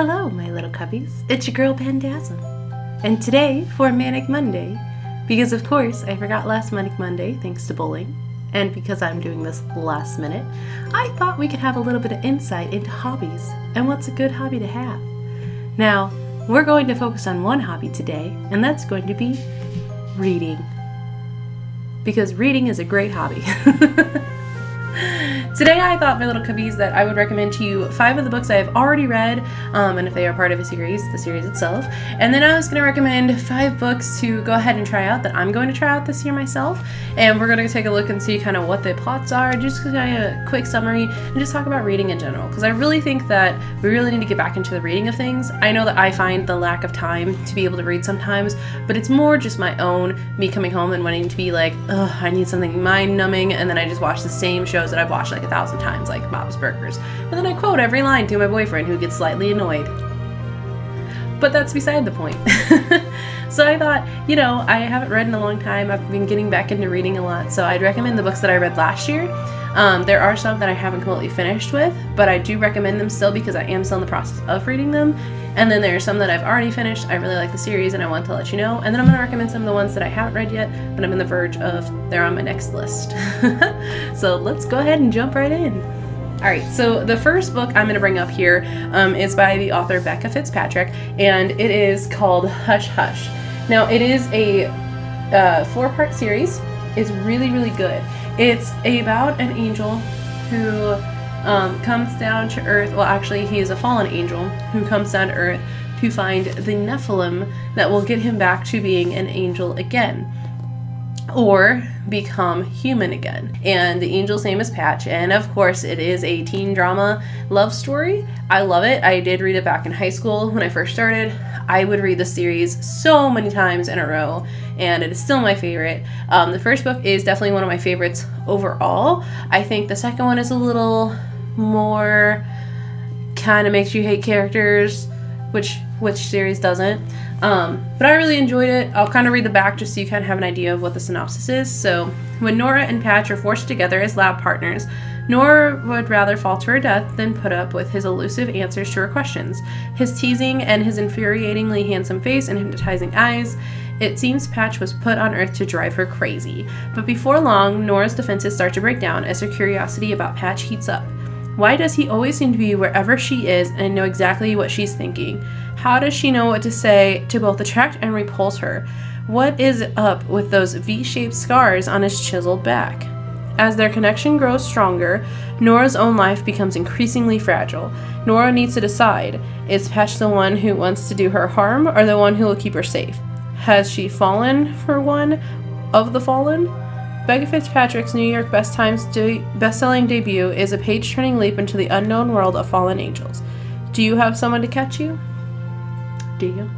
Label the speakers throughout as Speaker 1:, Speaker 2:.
Speaker 1: Hello, my little cubbies. It's your girl Pandasm. And today, for Manic Monday, because of course I forgot last Manic Monday thanks to bowling, and because I'm doing this last minute, I thought we could have a little bit of insight into hobbies and what's a good hobby to have. Now, we're going to focus on one hobby today, and that's going to be reading. Because reading is a great hobby. Today I thought, my little cubbies, that I would recommend to you five of the books I have already read, um, and if they are part of a series, the series itself. And then I was going to recommend five books to go ahead and try out that I'm going to try out this year myself. And we're going to take a look and see kind of what the plots are, just kind of a quick summary, and just talk about reading in general. Because I really think that we really need to get back into the reading of things. I know that I find the lack of time to be able to read sometimes, but it's more just my own, me coming home and wanting to be like, ugh, I need something mind numbing, and then I just watch the same shows that I've watched like a thousand times, like Bob's Burgers. And then I quote every line to my boyfriend, who gets slightly annoyed. But that's beside the point. so I thought, you know, I haven't read in a long time. I've been getting back into reading a lot, so I'd recommend the books that I read last year. Um, there are some that I haven't completely finished with, but I do recommend them still because I am still in the process of reading them. And then there are some that I've already finished. I really like the series and I want to let you know. And then I'm going to recommend some of the ones that I haven't read yet, but I'm in the verge of they're on my next list. so let's go ahead and jump right in. All right, so the first book I'm going to bring up here um, is by the author Becca Fitzpatrick, and it is called Hush Hush. Now, it is a uh, four part series. It's really, really good. It's about an angel who um, comes down to earth. Well, actually, he is a fallen angel who comes down to earth to find the Nephilim that will get him back to being an angel again or become human again. And the angel's name is Patch, and of course, it is a teen drama love story. I love it. I did read it back in high school when I first started. I would read the series so many times in a row, and it is still my favorite. Um, the first book is definitely one of my favorites overall. I think the second one is a little more kind of makes you hate characters, which which series doesn't. Um, but I really enjoyed it. I'll kind of read the back just so you kind of have an idea of what the synopsis is. So, when Nora and Patch are forced together as lab partners, Nora would rather fall to her death than put up with his elusive answers to her questions. His teasing and his infuriatingly handsome face and hypnotizing eyes. It seems Patch was put on Earth to drive her crazy. But before long, Nora's defenses start to break down as her curiosity about Patch heats up. Why does he always seem to be wherever she is and know exactly what she's thinking? How does she know what to say to both attract and repulse her? What is up with those V shaped scars on his chiseled back? As their connection grows stronger, Nora's own life becomes increasingly fragile. Nora needs to decide is Patch the one who wants to do her harm or the one who will keep her safe? Has she fallen for one of the fallen? Becca Fitzpatrick's New York Best Times de- best-selling debut is a page-turning leap into the unknown world of fallen angels. Do you have someone to catch you? Do you?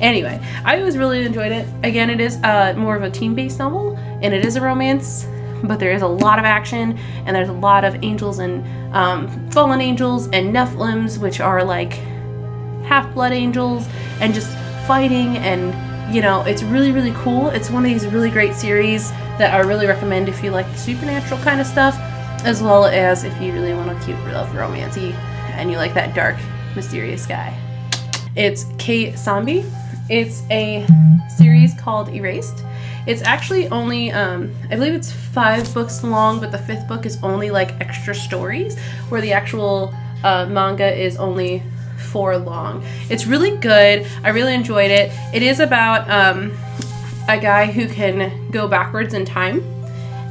Speaker 1: Anyway, I always really enjoyed it. Again, it is uh, more of a team-based novel, and it is a romance, but there is a lot of action, and there's a lot of angels and um, fallen angels and Nephilims, which are like half-blood angels, and just fighting and you know, it's really, really cool. It's one of these really great series that I really recommend if you like the supernatural kind of stuff, as well as if you really want a cute, love romancy and you like that dark, mysterious guy. It's Kei Sanbe It's a series called Erased. It's actually only, um, I believe it's five books long, but the fifth book is only like extra stories, where the actual uh, manga is only four long. It's really good. I really enjoyed it. It is about um, a guy who can go backwards in time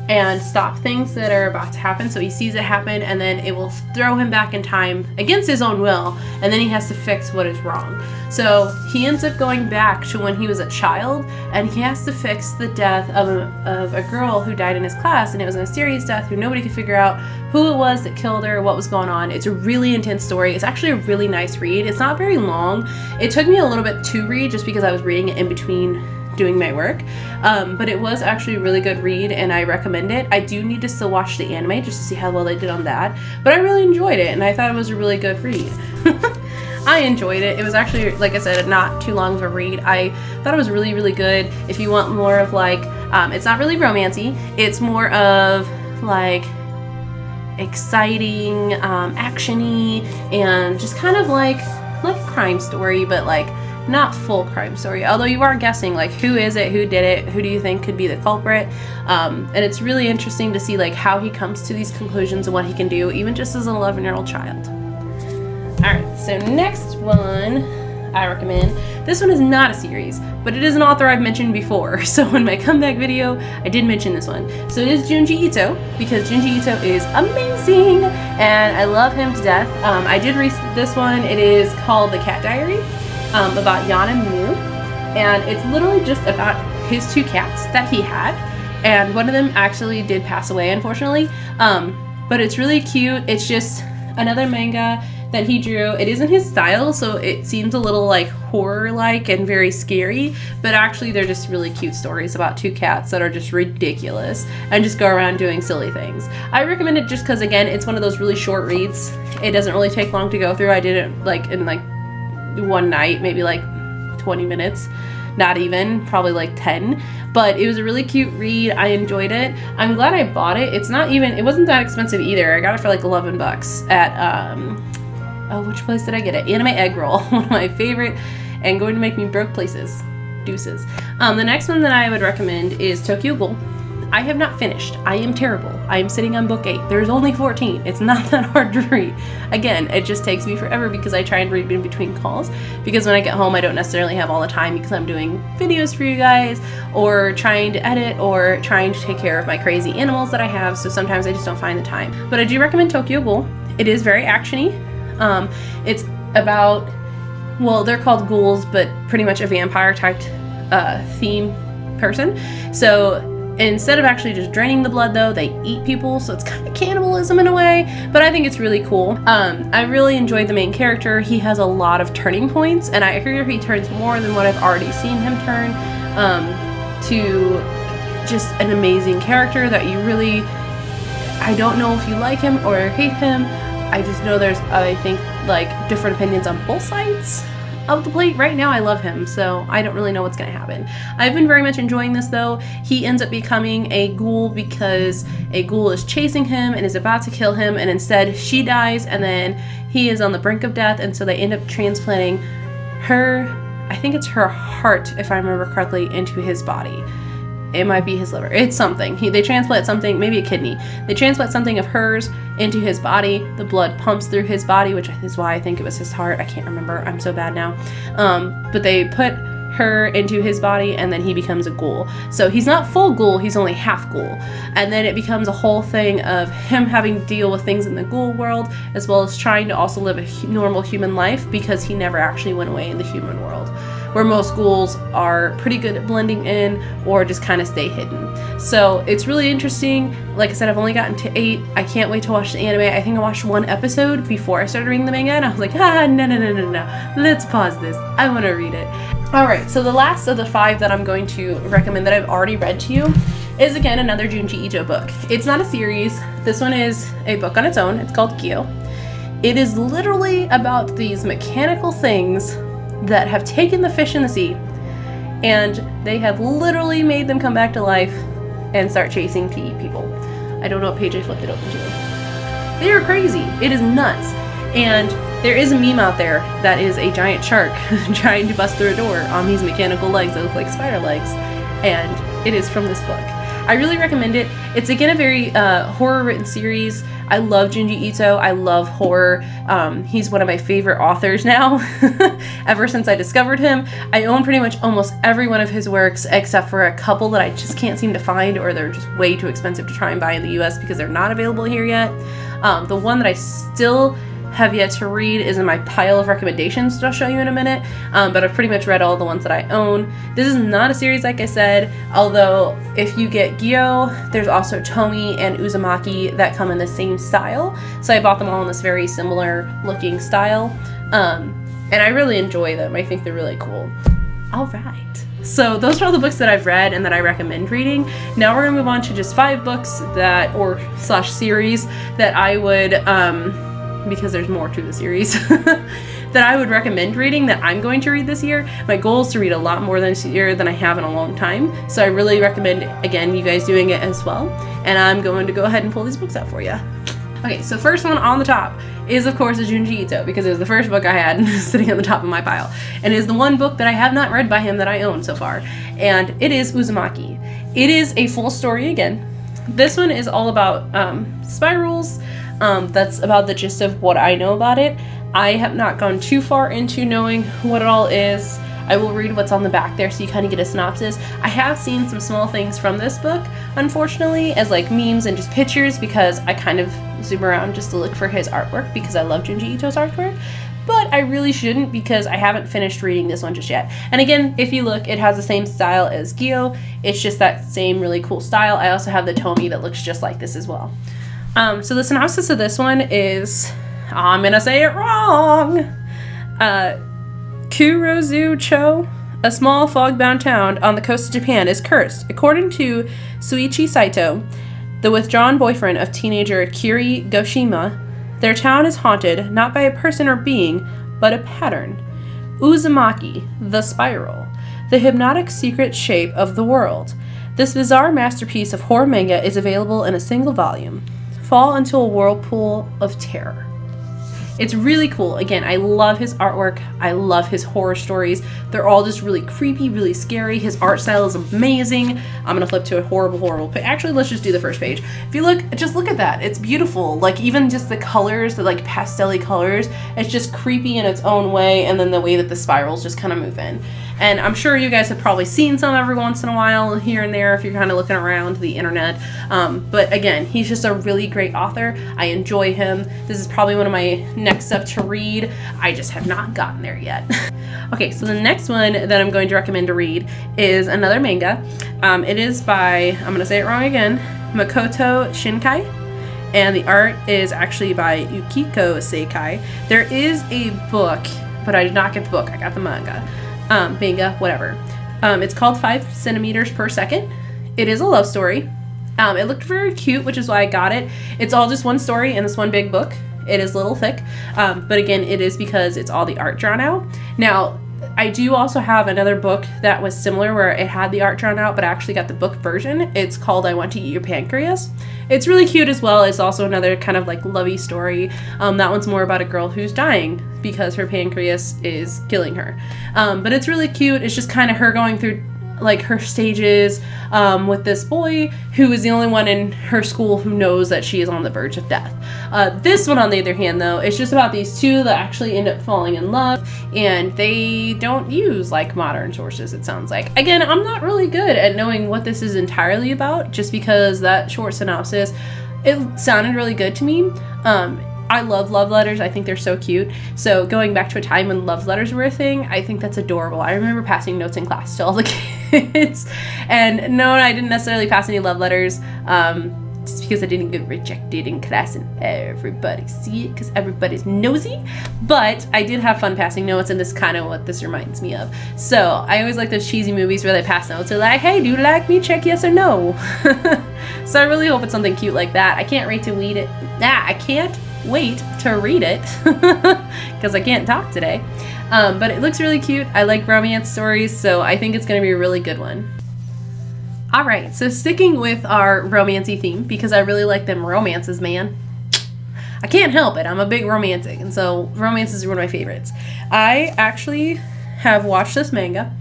Speaker 1: and stop things that are about to happen. So he sees it happen and then it will throw him back in time against his own will and then he has to fix what is wrong. So he ends up going back to when he was a child and he has to fix the death of a, of a girl who died in his class and it was a mysterious death who nobody could figure out who it was that killed her, what was going on. It's a really intense story. It's actually a really nice read. It's not very long. It took me a little bit to read just because I was reading it in between doing my work. Um, but it was actually a really good read and I recommend it. I do need to still watch the anime just to see how well they did on that. But I really enjoyed it and I thought it was a really good read. I enjoyed it. It was actually, like I said, not too long of a read. I thought it was really, really good. If you want more of like, um, it's not really romancy. It's more of like exciting, um, actiony, and just kind of like like crime story, but like not full crime story. Although you are guessing like who is it, who did it, who do you think could be the culprit, um, and it's really interesting to see like how he comes to these conclusions and what he can do, even just as an 11 year old child. All right, so next one I recommend. This one is not a series, but it is an author I've mentioned before. So in my comeback video, I did mention this one. So it is Junji Ito, because Junji Ito is amazing, and I love him to death. Um, I did read this one. It is called The Cat Diary, um, about Yon and Mu, and it's literally just about his two cats that he had, and one of them actually did pass away, unfortunately. Um, but it's really cute. It's just another manga that he drew. It isn't his style, so it seems a little like horror like and very scary, but actually, they're just really cute stories about two cats that are just ridiculous and just go around doing silly things. I recommend it just because, again, it's one of those really short reads. It doesn't really take long to go through. I did it like in like one night, maybe like 20 minutes not even, probably like 10. But it was a really cute read. I enjoyed it. I'm glad I bought it. It's not even, it wasn't that expensive either. I got it for like 11 bucks at um, oh, which place did I get it? Anime Egg Roll, one of my favorite and going to make me broke places. Deuces. Um, the next one that I would recommend is Tokyo Ghoul. I have not finished. I am terrible. I am sitting on book 8. There's only 14. It's not that hard to read. Again, it just takes me forever because I try and read in between calls. Because when I get home, I don't necessarily have all the time because I'm doing videos for you guys or trying to edit or trying to take care of my crazy animals that I have. So sometimes I just don't find the time. But I do recommend Tokyo Ghoul. It is very actiony. Um, it's about, well, they're called ghouls, but pretty much a vampire type uh, theme person. So instead of actually just draining the blood though they eat people so it's kind of cannibalism in a way but i think it's really cool um, i really enjoyed the main character he has a lot of turning points and i hear he turns more than what i've already seen him turn um, to just an amazing character that you really i don't know if you like him or hate him I just know there's, I think, like different opinions on both sides of the plate. Right now, I love him, so I don't really know what's going to happen. I've been very much enjoying this, though. He ends up becoming a ghoul because a ghoul is chasing him and is about to kill him, and instead she dies, and then he is on the brink of death, and so they end up transplanting her, I think it's her heart, if I remember correctly, into his body it might be his liver. It's something. He, they transplant something, maybe a kidney. They transplant something of hers into his body. The blood pumps through his body, which is why I think it was his heart. I can't remember. I'm so bad now. Um, but they put her into his body and then he becomes a ghoul. So he's not full ghoul, he's only half ghoul. And then it becomes a whole thing of him having to deal with things in the ghoul world as well as trying to also live a normal human life because he never actually went away in the human world where most ghouls are pretty good at blending in or just kind of stay hidden. So it's really interesting. Like I said, I've only gotten to eight. I can't wait to watch the anime. I think I watched one episode before I started reading the manga, and I was like, ah, no, no, no, no, no. Let's pause this. I want to read it. All right, so the last of the five that I'm going to recommend that I've already read to you is again another Junji Ito book. It's not a series. This one is a book on its own. It's called Gyo. It is literally about these mechanical things that have taken the fish in the sea and they have literally made them come back to life and start chasing to eat people. I don't know what page I flipped it open to. They are crazy. It is nuts. And there is a meme out there that is a giant shark trying to bust through a door on these mechanical legs that look like spider legs. And it is from this book. I really recommend it. It's again a very uh, horror written series. I love Junji Ito. I love horror. Um, he's one of my favorite authors now. Ever since I discovered him, I own pretty much almost every one of his works except for a couple that I just can't seem to find or they're just way too expensive to try and buy in the US because they're not available here yet. Um, the one that I still have yet to read is in my pile of recommendations that I'll show you in a minute, um, but I've pretty much read all the ones that I own. This is not a series, like I said, although if you get Gyo, there's also Tomie and Uzumaki that come in the same style. So I bought them all in this very similar looking style, um, and I really enjoy them. I think they're really cool. All right. So those are all the books that I've read and that I recommend reading. Now we're gonna move on to just five books that, or slash series, that I would, um, because there's more to the series that I would recommend reading that I'm going to read this year. My goal is to read a lot more this year than I have in a long time. So I really recommend, again, you guys doing it as well. And I'm going to go ahead and pull these books out for you. Okay, so first one on the top is of course Junji Ito because it was the first book I had sitting on the top of my pile, and is the one book that I have not read by him that I own so far, and it is Uzumaki. It is a full story again. This one is all about um, spirals. Um, that's about the gist of what I know about it. I have not gone too far into knowing what it all is. I will read what's on the back there so you kind of get a synopsis. I have seen some small things from this book, unfortunately, as like memes and just pictures because I kind of zoom around just to look for his artwork because I love Junji Ito's artwork. But I really shouldn't because I haven't finished reading this one just yet. And again, if you look, it has the same style as Gyo. It's just that same really cool style. I also have the Tomie that looks just like this as well. Um, so the synopsis of this one is, I'm gonna say it wrong. Uh, Kurozu Cho, a small fog-bound town on the coast of Japan, is cursed. According to Suichi Saito, the withdrawn boyfriend of teenager Kiri Goshima, their town is haunted not by a person or being, but a pattern. Uzumaki, the spiral, the hypnotic secret shape of the world. This bizarre masterpiece of horror manga is available in a single volume. Fall into a whirlpool of terror. It's really cool. Again, I love his artwork. I love his horror stories. They're all just really creepy, really scary. His art style is amazing. I'm gonna flip to a horrible, horrible. But actually, let's just do the first page. If you look, just look at that. It's beautiful. Like even just the colors, the like pastel colors. It's just creepy in its own way, and then the way that the spirals just kind of move in. And I'm sure you guys have probably seen some every once in a while here and there if you're kind of looking around the internet. Um, but again, he's just a really great author. I enjoy him. This is probably one of my next up to read. I just have not gotten there yet. okay, so the next one that I'm going to recommend to read is another manga. Um, it is by, I'm going to say it wrong again, Makoto Shinkai and the art is actually by Yukiko Seike. There is a book, but I did not get the book. I got the manga um, manga, whatever. Um, it's called Five Centimeters Per Second. It is a love story. Um, it looked very cute, which is why I got it. It's all just one story in this one big book. It is a little thick, um, but again, it is because it's all the art drawn out. Now, I do also have another book that was similar where it had the art drawn out, but I actually got the book version. It's called I Want to Eat Your Pancreas. It's really cute as well. It's also another kind of like lovey story. Um, that one's more about a girl who's dying because her pancreas is killing her. Um, but it's really cute. It's just kind of her going through like her stages um, with this boy who is the only one in her school who knows that she is on the verge of death. Uh, this one, on the other hand, though, it's just about these two that actually end up falling in love, and they don't use like modern sources. It sounds like. Again, I'm not really good at knowing what this is entirely about, just because that short synopsis it sounded really good to me. Um, I love love letters. I think they're so cute. So going back to a time when love letters were a thing, I think that's adorable. I remember passing notes in class to all the kids. And no, I didn't necessarily pass any love letters. Um, just because I didn't get rejected in class and everybody see it because everybody's nosy. But I did have fun passing notes, and this kind of what this reminds me of. So I always like those cheesy movies where they pass notes. They're like, "Hey, do you like me? Check yes or no." so I really hope it's something cute like that. I can't wait to read it. Nah, I can't wait to read it because I can't talk today. Um, but it looks really cute. I like romance stories, so I think it's going to be a really good one. All right, so sticking with our romancy theme because I really like them romances, man. I can't help it. I'm a big romantic, and so romances are one of my favorites. I actually have watched this manga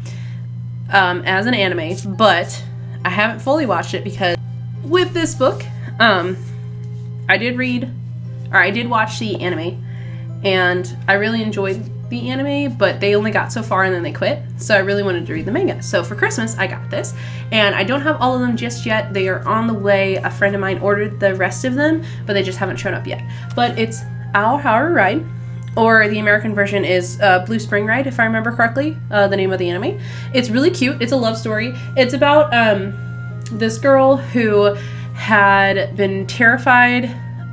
Speaker 1: um, as an anime, but I haven't fully watched it because with this book, um, I did read or I did watch the anime and I really enjoyed the anime, but they only got so far and then they quit. So I really wanted to read the manga. So for Christmas, I got this. And I don't have all of them just yet. They are on the way. A friend of mine ordered the rest of them, but they just haven't shown up yet. But it's Ao Haru Ride, or the American version is uh, Blue Spring Ride, if I remember correctly, uh, the name of the anime. It's really cute. It's a love story. It's about um, this girl who had been terrified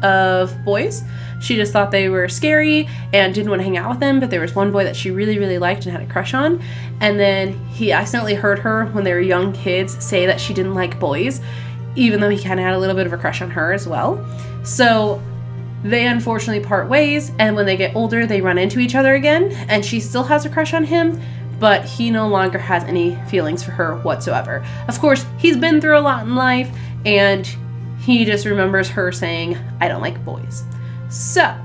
Speaker 1: of boys. She just thought they were scary and didn't want to hang out with them, but there was one boy that she really, really liked and had a crush on. And then he accidentally heard her when they were young kids say that she didn't like boys, even though he kind of had a little bit of a crush on her as well. So they unfortunately part ways, and when they get older, they run into each other again, and she still has a crush on him, but he no longer has any feelings for her whatsoever. Of course, he's been through a lot in life, and He just remembers her saying, I don't like boys. So,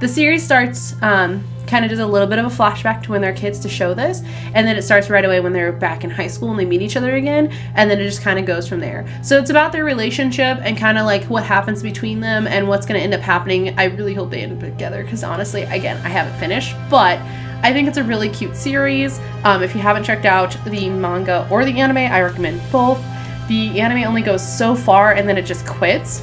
Speaker 1: the series starts, um, kind of does a little bit of a flashback to when they're kids to show this, and then it starts right away when they're back in high school and they meet each other again, and then it just kind of goes from there. So, it's about their relationship and kind of like what happens between them and what's going to end up happening. I really hope they end up together because honestly, again, I haven't finished, but I think it's a really cute series. Um, if you haven't checked out the manga or the anime, I recommend both. The anime only goes so far and then it just quits,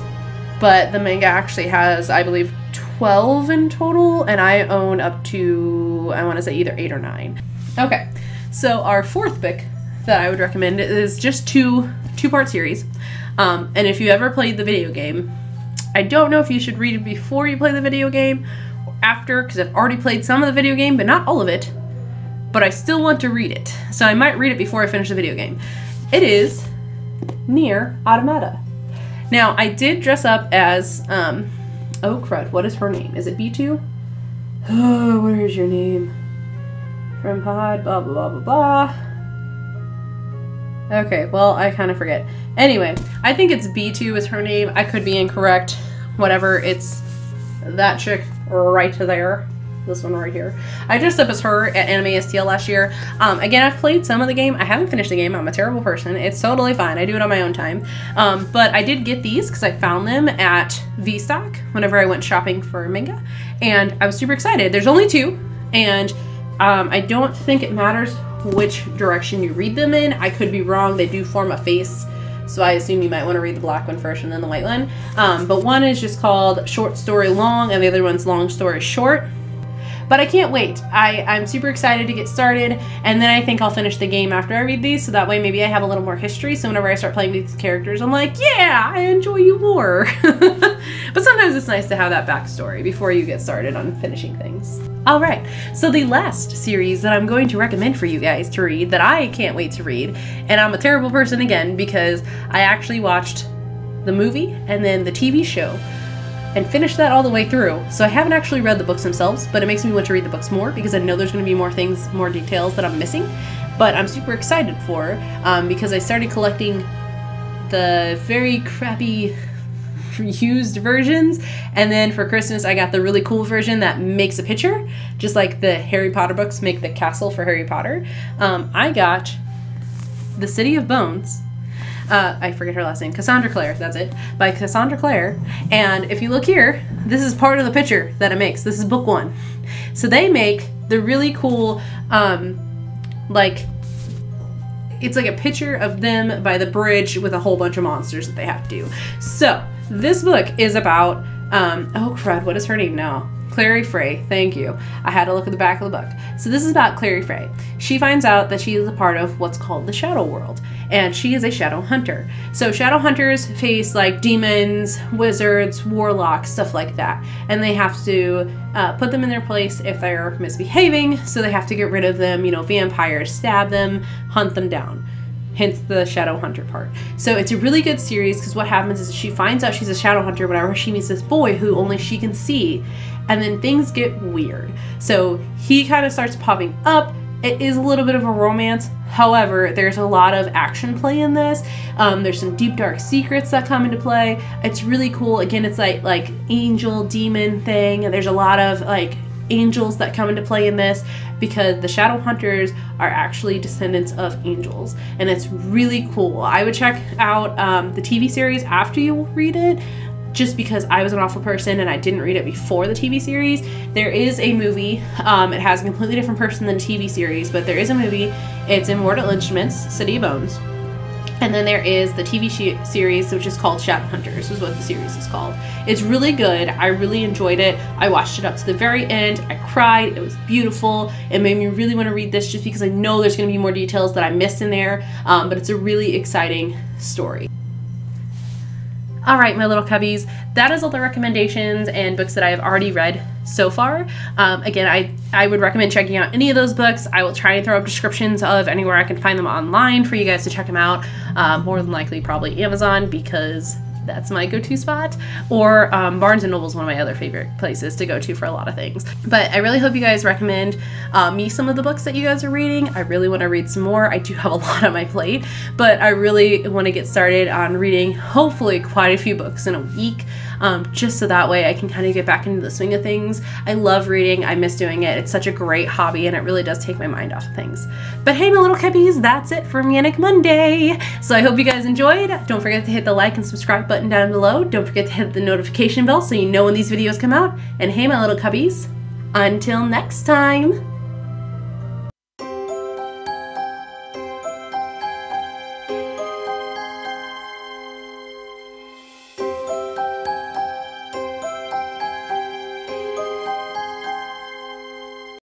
Speaker 1: but the manga actually has, I believe, 12 in total, and I own up to, I want to say either 8 or 9. Okay, so our fourth book that I would recommend is just two two part series. Um, and if you ever played the video game, I don't know if you should read it before you play the video game or after, because I've already played some of the video game, but not all of it. But I still want to read it, so I might read it before I finish the video game. It is NieR Automata. Now, I did dress up as um, Oh crud, what is her name? Is it B2? Oh, your name? From Pod, blah blah blah blah blah. Okay, well, I kind of forget. Anyway, I think it's B2 is her name. I could be incorrect. Whatever, it's that chick right there this one right here. I dressed up as her at Anime STL last year. Um, again, I've played some of the game. I haven't finished the game. I'm a terrible person. It's totally fine. I do it on my own time. Um, but I did get these because I found them at VStock whenever I went shopping for manga. And I was super excited. There's only two. And um, I don't think it matters which direction you read them in. I could be wrong. They do form a face. So I assume you might want to read the black one first and then the white one. Um, but one is just called Short Story Long and the other one's Long Story Short. But I can't wait. I, I'm super excited to get started, and then I think I'll finish the game after I read these, so that way maybe I have a little more history. So whenever I start playing these characters, I'm like, yeah, I enjoy you more. but sometimes it's nice to have that backstory before you get started on finishing things. All right, so the last series that I'm going to recommend for you guys to read that I can't wait to read, and I'm a terrible person again because I actually watched the movie and then the TV show and finished that all the way through. So I haven't actually read the books themselves, but it makes me want to read the books more because I know there's going to be more things, more details that I'm missing. But I'm super excited for um, because I started collecting the very crappy used versions and then for christmas i got the really cool version that makes a picture just like the harry potter books make the castle for harry potter um, i got the city of bones uh, I forget her last name, Cassandra Clare, that's it, by Cassandra Clare. And if you look here, this is part of the picture that it makes. This is book one. So they make the really cool, um, like, it's like a picture of them by the bridge with a whole bunch of monsters that they have to do. So this book is about, um, oh crud, what is her name now? Clary Fray, thank you. I had to look at the back of the book. So this is about Clary Fray. She finds out that she is a part of what's called the Shadow World, and she is a shadow hunter. So shadow hunters face like demons, wizards, warlocks, stuff like that, and they have to uh, put them in their place if they're misbehaving. So they have to get rid of them. You know, vampires, stab them, hunt them down hence the shadow hunter part. So it's a really good series because what happens is she finds out she's a shadow hunter whenever she meets this boy who only she can see, and then things get weird. So he kind of starts popping up. It is a little bit of a romance. However, there's a lot of action play in this. Um, there's some deep dark secrets that come into play. It's really cool. Again, it's like like angel demon thing. There's a lot of like angels that come into play in this because the shadow hunters are actually descendants of angels and it's really cool i would check out um, the tv series after you read it just because I was an awful person and I didn't read it before the TV series. There is a movie. Um, it has a completely different person than the TV series, but there is a movie. It's Immortal Instruments, City Bones. And then there is the TV series, which is called Shadow Hunters, is what the series is called. It's really good. I really enjoyed it. I watched it up to the very end. I cried. It was beautiful. It made me really want to read this just because I know there's going to be more details that I missed in there. Um, but it's a really exciting story. All right, my little cubbies, that is all the recommendations and books that I have already read so far. Um, again, I, I would recommend checking out any of those books. I will try and throw up descriptions of anywhere I can find them online for you guys to check them out. Uh, more than likely, probably Amazon because That's my go-to spot. Or um, Barnes and Noble is one of my other favorite places to go to for a lot of things. But I really hope you guys recommend uh, me some of the books that you guys are reading. I really want to read some more. I do have a lot on my plate, but I really want to get started on reading hopefully quite a few books in a week um, just so that way I can kind of get back into the swing of things. I love reading, I miss doing it. It's such a great hobby and it really does take my mind off of things. But hey, my little kippies, that's it for Manic Monday. So I hope you guys enjoyed. Don't forget to hit the like and subscribe button down below. Don't forget to hit the notification bell so you know when these videos come out. And hey, my little cubbies, until next time.